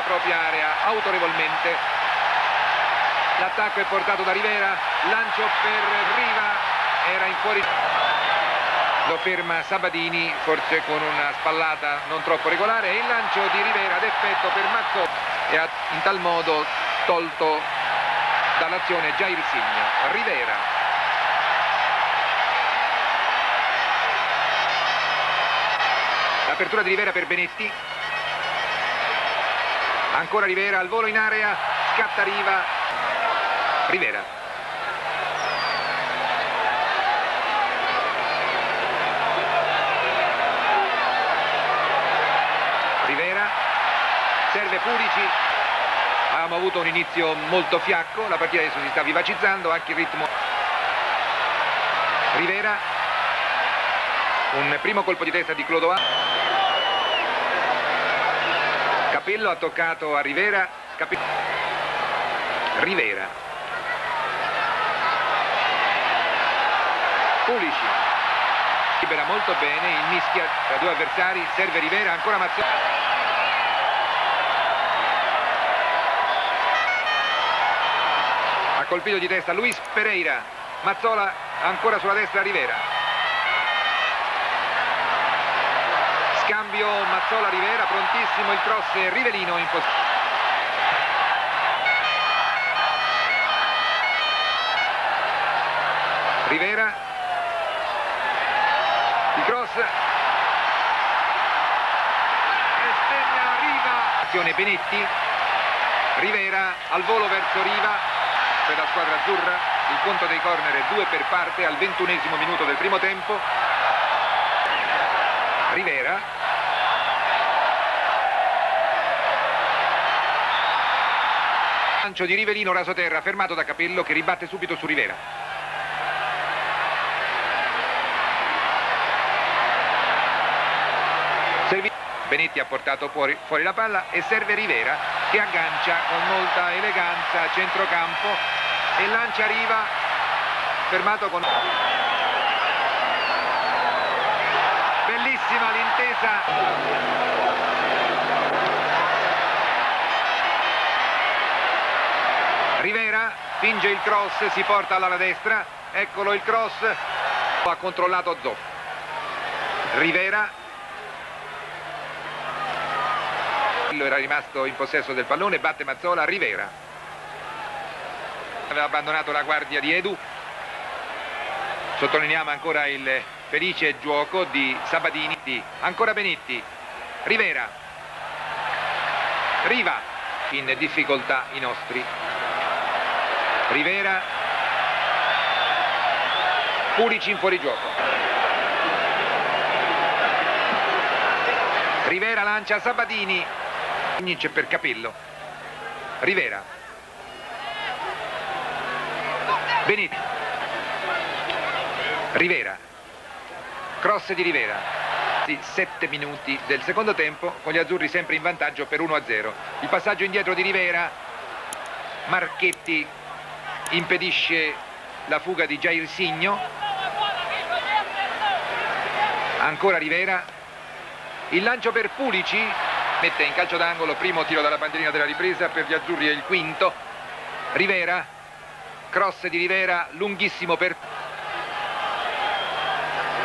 propria area autorevolmente. L'attacco è portato da Rivera, lancio per Riva, era in fuori... Lo ferma Sabadini, forse con una spallata non troppo regolare, e il lancio di Rivera ad effetto per Mazzo e ha in tal modo tolto dall'azione Jair Signo. Rivera Apertura di Rivera per Benetti. Ancora Rivera al volo in area, scatta Riva. Rivera. Rivera. Serve Purici. Avevamo avuto un inizio molto fiacco, la partita adesso si sta vivacizzando, anche il ritmo. Rivera. Un primo colpo di testa di Clodoa. Capello ha toccato a Rivera. Cape... Rivera. Pulici. Libera molto bene, il mischia tra due avversari, serve Rivera, ancora Mazzola. Ha colpito di testa Luis Pereira. Mazzola ancora sulla destra Rivera. Scambio Mazzola-Rivera, prontissimo il cross Rivelino in posizione. Rivera. Il cross. Estegna Riva. Azione Benetti. Rivera al volo verso Riva per la squadra azzurra. Il conto dei corner è due per parte al ventunesimo minuto del primo tempo. Rivera lancio di Rivelino rasoterra fermato da Capello che ribatte subito su Rivera. Benetti ha portato fuori, fuori la palla e serve Rivera che aggancia con molta eleganza a centrocampo e lancia Riva fermato con bellissima l'intesa Rivera finge il cross si porta alla destra eccolo il cross ha controllato Zoff Rivera. Era rimasto in possesso del pallone batte Mazzola Rivera. Aveva abbandonato la guardia di Edu. Sottolineiamo ancora il felice gioco di Sabadini, di ancora Benetti, Rivera, Riva, in difficoltà i nostri, Rivera, Purici in fuorigioco. Rivera lancia Sabadini, Nice per Capello, Rivera, Benetti, Rivera, cross di Rivera. Sette minuti del secondo tempo con gli azzurri sempre in vantaggio per 1-0. Il passaggio indietro di Rivera, Marchetti impedisce la fuga di Jair Signo. Ancora Rivera, il lancio per Pulici, mette in calcio d'angolo, primo tiro dalla bandierina della ripresa, per gli azzurri è il quinto. Rivera, cross di Rivera, lunghissimo per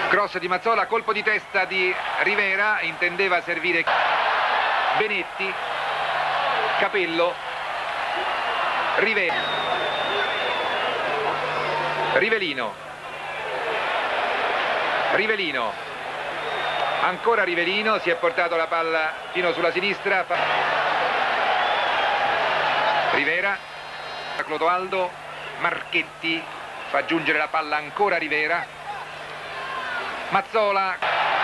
cross di Mazzola, colpo di testa di Rivera, intendeva servire Benetti, Capello, Rivera, Rivelino, Rivelino, ancora Rivelino, si è portato la palla fino sulla sinistra, Rivera, Clodoaldo, Marchetti fa giungere la palla ancora Rivera, Mazzola,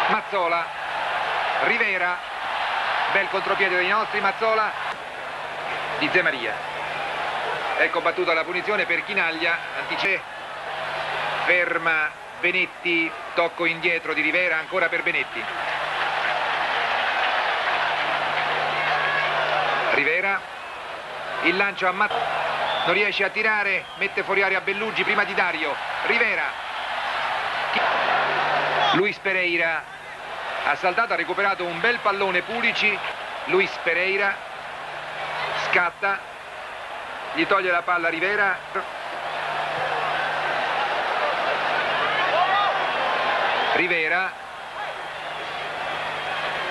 Mazzola, Rivera, bel contropiede dei nostri, Mazzola di Ze Maria. Ecco battuta la punizione per Chinaglia, Antice, ferma Benetti, tocco indietro di Rivera, ancora per Benetti. Rivera, il lancio a Mazzola, non riesce a tirare, mette fuori aria Bellugi prima di Dario, Rivera, Luis Pereira ha saltato, ha recuperato un bel pallone Pulici, Luis Pereira, scatta gli toglie la palla Rivera Rivera.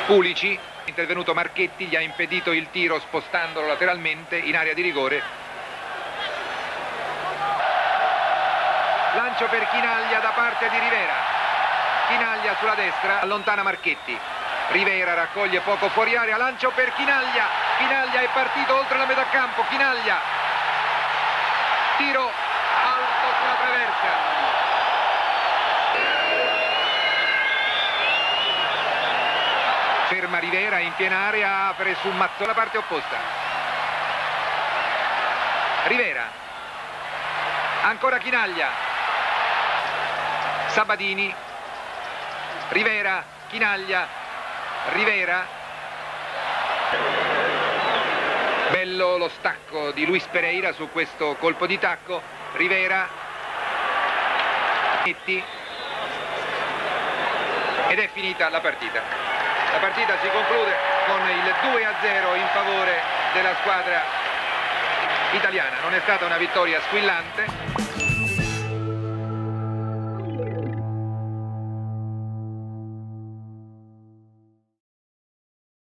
Pulici intervenuto Marchetti gli ha impedito il tiro spostandolo lateralmente in area di rigore. Lancio per Chinaglia da parte di Rivera. Chinaglia sulla destra allontana Marchetti. Rivera raccoglie poco fuori area lancio per Chinaglia. Chinaglia è partito oltre la metà campo Chinaglia. Tiro alto sulla traversa Rivera in piena area apre su Mazzola parte opposta. Rivera. Ancora Chinaglia. Sabadini. Rivera Chinaglia. Rivera. Bello lo stacco di Luis Pereira su questo colpo di tacco. Rivera. Ed è finita la partita la partita si conclude con il 2 a 0 in favore della squadra italiana. Non è stata una vittoria squillante,